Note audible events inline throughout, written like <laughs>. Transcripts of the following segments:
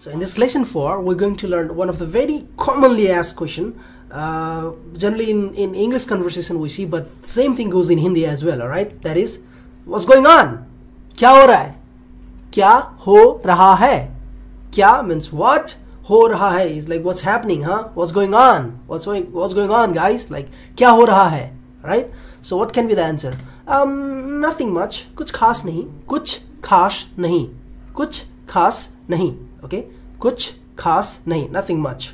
So in this lesson 4 we're going to learn one of the very commonly asked question uh, generally in, in English conversation we see but same thing goes in Hindi as well alright? That is what's going on? Kya ho raha hai? Kya ho raha hai? Kya means what ho raha hai? Is like what's happening huh? What's going on? What's going what's going on guys? Like kya ho raha hai? Right? So what can be the answer? Um nothing much. Kuch khas nahi. Kuch khas nahi. Kuch खास नहीं. Okay? कुछ खास नहीं. Nothing much.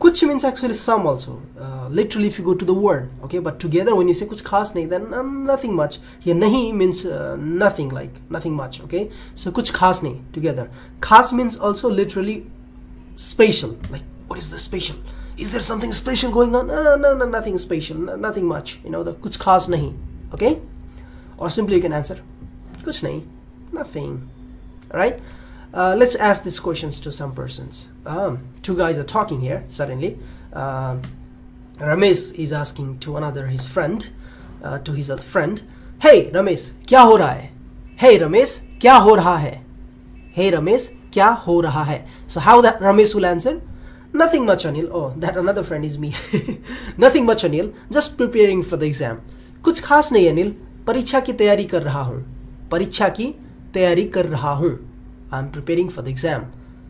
Kuch means actually some also. Uh, literally, if you go to the word, okay. But together, when you say kuch khas nahi, then um, nothing much. Here, nahi means uh, nothing, like nothing much, okay. So kuch khas nahi together. Khas means also literally special. Like what is the special? Is there something special going on? No, no, no, no nothing special, no, nothing much. You know, the kuch khas nahi, okay. Or simply you can answer kuch nahi, nothing. Right. Uh, let's ask these questions to some persons. Um, two guys are talking here suddenly. Uh, Ramesh is asking to another his friend, uh, to his other friend, "Hey Ramesh, क्या हो रहा है? Hey Ramesh, क्या हो रहा है? Hey Ramesh, क्या हो रहा है?" So how that Ramesh will answer? Nothing much, Anil. Oh, that another friend is me. Nothing much, Anil. Just preparing for the exam. कुछ खास नहीं अनिल परीक्षा की तैयारी कर रहा हूँ परीक्षा की तैयारी कर रहा हूँ। I am preparing for the exam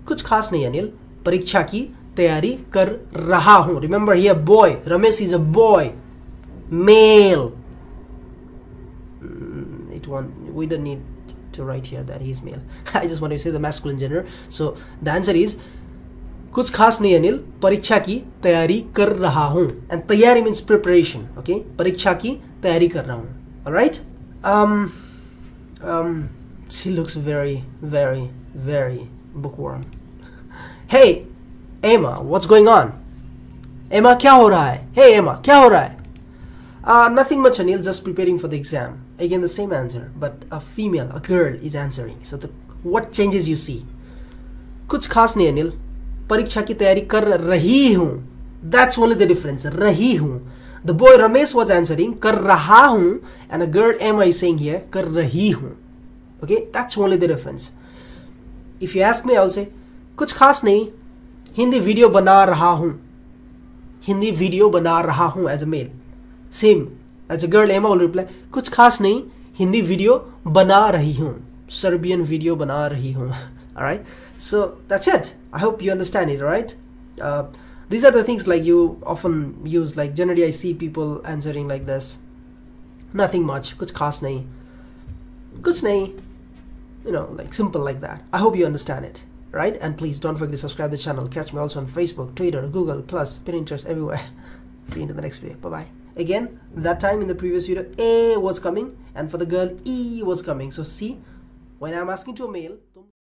कुछ खास नहीं अनिल परीक्षा की तैयारी कर रहा हूँ। रिमेंबर ये boy Ramesh is a boy male it one we don't need to write here that he's male. <laughs> I just want to say the masculine gender. So, the answer is, कुछ खास नहीं अनिल परीक्षा की तैयारी कर रहा हूँ। एंड तैयारी मीन्स प्रिपरेशन ओके परीक्षा की तैयारी कर रहा हूँ. Right um um she looks very, very, very bookworm. Hey, Emma, what's going on? Emma, kya ho raha hai? Hey, Emma, kya ho raha hai? Uh, nothing much, Anil, just preparing for the exam. Again, the same answer, but a female, a girl is answering. So, the, what changes you see? कुछ खास नहीं अनिल परीक्षा की तैयारी कर रही हूं that's only the difference रही हूं the boy Ramesh was answering कर रहा हूं and a girl M I saying here कर रही हूं okay that's only the difference if you ask me i'll say कुछ खास नहीं हिंदी वीडियो बना रहा हूं हिंदी वीडियो बना रहा हूं as a mail same as a girl एमा विल रिप्लाई कुछ खास नहीं हिंदी वीडियो बना रही हूं सर्बियन वीडियो बना रही हूं <laughs> alright so that's it i hope you understand it right uh, these are the things like you often use like generally i see people answering like this nothing much kuch khas nahi kuch nahi you know like simple like that. I hope you understand it right? And please don't forget to subscribe to the channel. Catch me also on facebook twitter google plus pinterest everywhere. <laughs> See you in the next video. Bye bye again that time in the previous video a was coming and for the girl e was coming. So see when i'm asking to a male